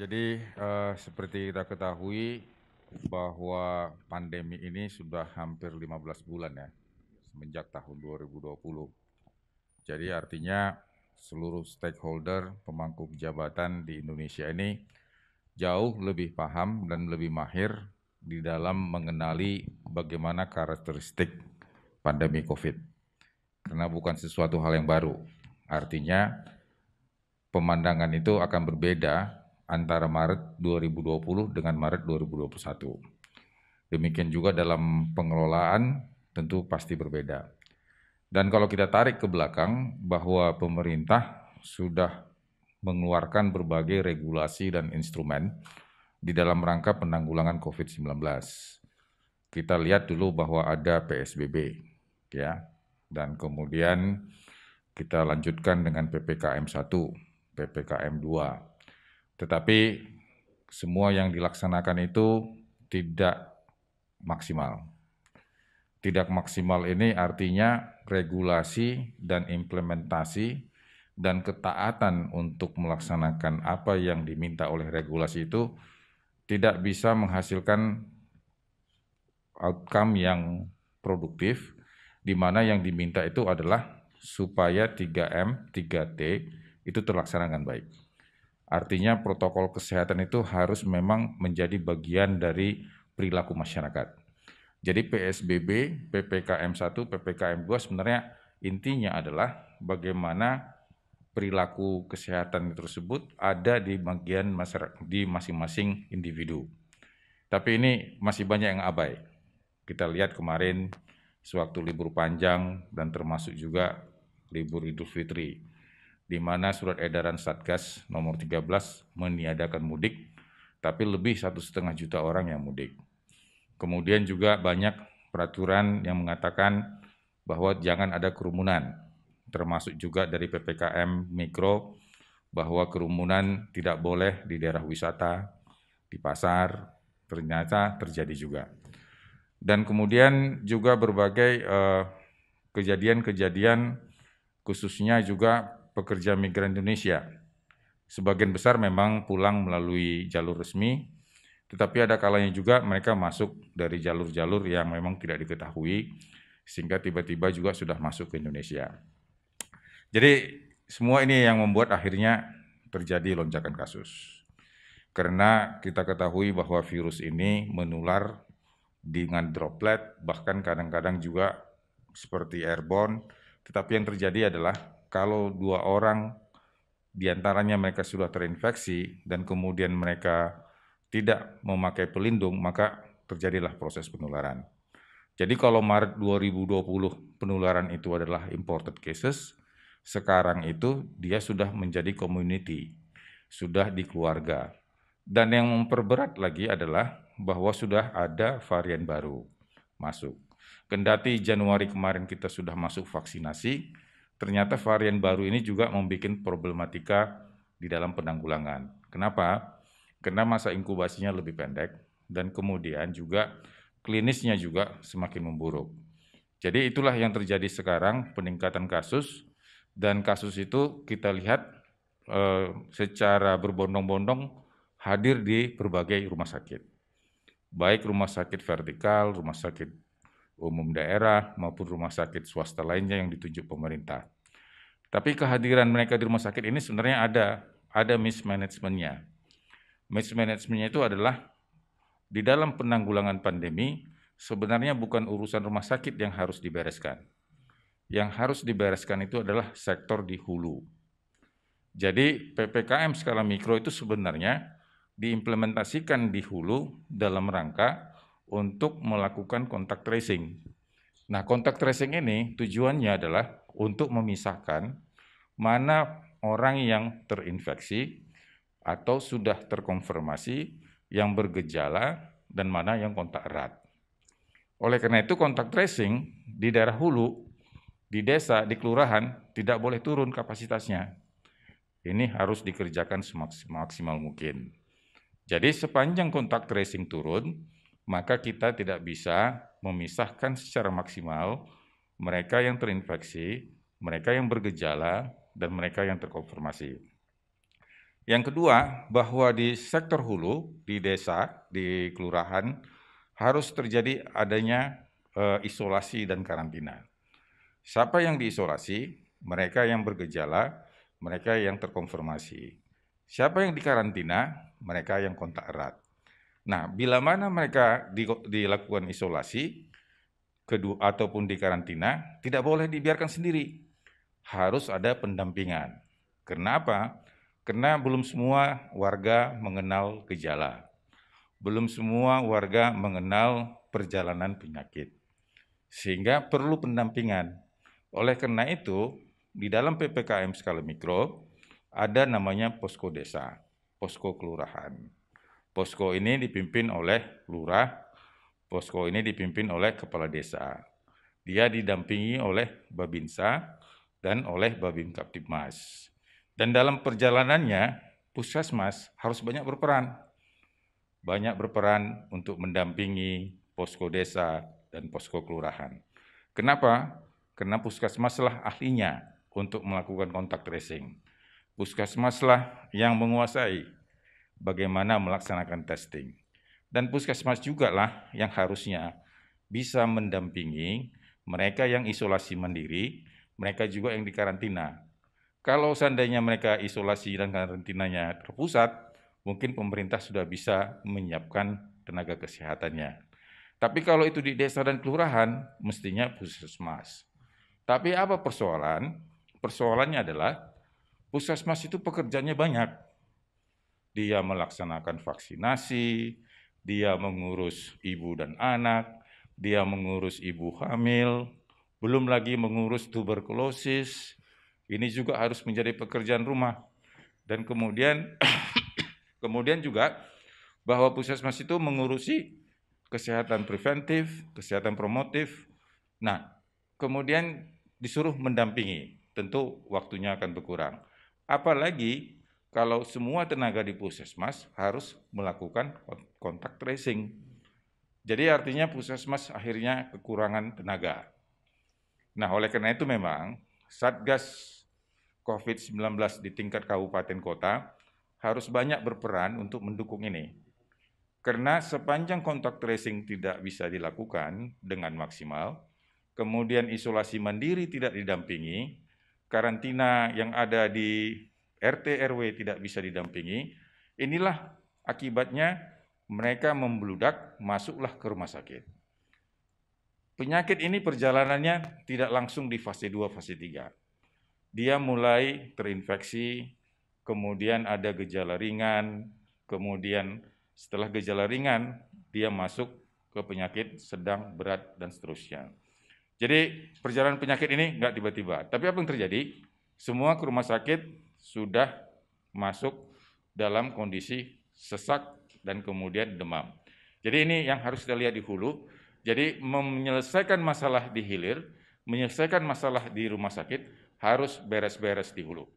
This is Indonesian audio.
jadi uh, seperti kita ketahui bahwa pandemi ini sudah hampir 15 bulan ya, semenjak tahun 2020. Jadi artinya seluruh stakeholder pemangku jabatan di Indonesia ini jauh lebih paham dan lebih mahir di dalam mengenali bagaimana karakteristik pandemi COVID. Karena bukan sesuatu hal yang baru. Artinya pemandangan itu akan berbeda antara Maret 2020 dengan Maret 2021. Demikian juga dalam pengelolaan tentu pasti berbeda. Dan kalau kita tarik ke belakang bahwa pemerintah sudah mengeluarkan berbagai regulasi dan instrumen di dalam rangka penanggulangan COVID-19. Kita lihat dulu bahwa ada PSBB, ya, dan kemudian kita lanjutkan dengan PPKM 1, PPKM 2, tetapi semua yang dilaksanakan itu tidak maksimal. Tidak maksimal ini artinya regulasi dan implementasi dan ketaatan untuk melaksanakan apa yang diminta oleh regulasi itu tidak bisa menghasilkan outcome yang produktif, di mana yang diminta itu adalah supaya 3M, 3T itu terlaksana dengan baik. Artinya protokol kesehatan itu harus memang menjadi bagian dari perilaku masyarakat. Jadi PSBB, PPKM 1, PPKM 2 sebenarnya intinya adalah bagaimana perilaku kesehatan tersebut ada di bagian masyarakat di masing-masing individu. Tapi ini masih banyak yang abai. Kita lihat kemarin sewaktu libur panjang dan termasuk juga libur Idul Fitri di mana surat edaran Satgas nomor 13 meniadakan mudik, tapi lebih satu setengah juta orang yang mudik. Kemudian juga banyak peraturan yang mengatakan bahwa jangan ada kerumunan, termasuk juga dari PPKM Mikro, bahwa kerumunan tidak boleh di daerah wisata, di pasar, ternyata terjadi juga. Dan kemudian juga berbagai eh, kejadian-kejadian uh, khususnya juga pekerja migran Indonesia. Sebagian besar memang pulang melalui jalur resmi, tetapi ada kalanya juga mereka masuk dari jalur-jalur yang memang tidak diketahui, sehingga tiba-tiba juga sudah masuk ke Indonesia. Jadi semua ini yang membuat akhirnya terjadi lonjakan kasus. Karena kita ketahui bahwa virus ini menular dengan droplet, bahkan kadang-kadang juga seperti airborne, tetapi yang terjadi adalah kalau dua orang di antaranya mereka sudah terinfeksi dan kemudian mereka tidak memakai pelindung, maka terjadilah proses penularan. Jadi kalau Maret 2020 penularan itu adalah imported cases, sekarang itu dia sudah menjadi community, sudah di keluarga. Dan yang memperberat lagi adalah bahwa sudah ada varian baru masuk. Kendati Januari kemarin kita sudah masuk vaksinasi, ternyata varian baru ini juga membuat problematika di dalam penanggulangan. Kenapa? Karena masa inkubasinya lebih pendek dan kemudian juga klinisnya juga semakin memburuk. Jadi itulah yang terjadi sekarang peningkatan kasus dan kasus itu kita lihat eh, secara berbondong-bondong hadir di berbagai rumah sakit. Baik rumah sakit vertikal, rumah sakit umum daerah maupun rumah sakit swasta lainnya yang ditunjuk pemerintah. Tapi kehadiran mereka di rumah sakit ini sebenarnya ada ada mismanagementnya. Mismanagementnya itu adalah di dalam penanggulangan pandemi sebenarnya bukan urusan rumah sakit yang harus dibereskan. Yang harus dibereskan itu adalah sektor di hulu. Jadi PPKM skala mikro itu sebenarnya diimplementasikan di hulu dalam rangka untuk melakukan kontak tracing. Nah, kontak tracing ini tujuannya adalah untuk memisahkan mana orang yang terinfeksi atau sudah terkonfirmasi yang bergejala dan mana yang kontak erat. Oleh karena itu kontak tracing di daerah hulu, di desa, di kelurahan tidak boleh turun kapasitasnya. Ini harus dikerjakan semaksimal mungkin. Jadi sepanjang kontak tracing turun, maka kita tidak bisa memisahkan secara maksimal mereka yang terinfeksi, mereka yang bergejala, dan mereka yang terkonfirmasi. Yang kedua, bahwa di sektor hulu, di desa, di kelurahan, harus terjadi adanya uh, isolasi dan karantina. Siapa yang diisolasi? Mereka yang bergejala, mereka yang terkonfirmasi. Siapa yang dikarantina? Mereka yang kontak erat. Nah, bila mana mereka di, dilakukan isolasi kedua ataupun dikarantina, tidak boleh dibiarkan sendiri. Harus ada pendampingan. Kenapa? Karena belum semua warga mengenal gejala. Belum semua warga mengenal perjalanan penyakit. Sehingga perlu pendampingan. Oleh karena itu, di dalam PPKM skala mikro ada namanya posko desa, posko kelurahan. Posko ini dipimpin oleh lurah, posko ini dipimpin oleh kepala desa. Dia didampingi oleh Babinsa dan oleh Babin Kaptipmas. Dan dalam perjalanannya, puskesmas harus banyak berperan. Banyak berperan untuk mendampingi posko desa dan posko kelurahan. Kenapa? Karena puskesmaslah ahlinya untuk melakukan kontak tracing. Puskesmaslah yang menguasai bagaimana melaksanakan testing. Dan puskesmas juga lah yang harusnya bisa mendampingi mereka yang isolasi mandiri, mereka juga yang dikarantina. Kalau seandainya mereka isolasi dan karantinanya terpusat, mungkin pemerintah sudah bisa menyiapkan tenaga kesehatannya. Tapi kalau itu di desa dan kelurahan, mestinya puskesmas. Tapi apa persoalan? Persoalannya adalah puskesmas itu pekerjaannya banyak. Dia melaksanakan vaksinasi, dia mengurus ibu dan anak, dia mengurus ibu hamil, belum lagi mengurus tuberkulosis. Ini juga harus menjadi pekerjaan rumah. Dan kemudian kemudian juga bahwa puskesmas itu mengurusi kesehatan preventif, kesehatan promotif. Nah, kemudian disuruh mendampingi, tentu waktunya akan berkurang. Apalagi kalau semua tenaga di puskesmas harus melakukan kontak tracing. Jadi artinya puskesmas akhirnya kekurangan tenaga. Nah, oleh karena itu memang Satgas COVID-19 di tingkat kabupaten kota harus banyak berperan untuk mendukung ini. Karena sepanjang kontak tracing tidak bisa dilakukan dengan maksimal, kemudian isolasi mandiri tidak didampingi, karantina yang ada di RT RW tidak bisa didampingi, inilah akibatnya mereka membludak masuklah ke rumah sakit. Penyakit ini perjalanannya tidak langsung di fase 2, fase 3. Dia mulai terinfeksi, kemudian ada gejala ringan, kemudian setelah gejala ringan, dia masuk ke penyakit sedang, berat, dan seterusnya. Jadi perjalanan penyakit ini nggak tiba-tiba. Tapi apa yang terjadi? Semua ke rumah sakit sudah masuk dalam kondisi sesak dan kemudian demam. Jadi ini yang harus kita lihat di hulu. Jadi menyelesaikan masalah di hilir, menyelesaikan masalah di rumah sakit harus beres-beres di hulu.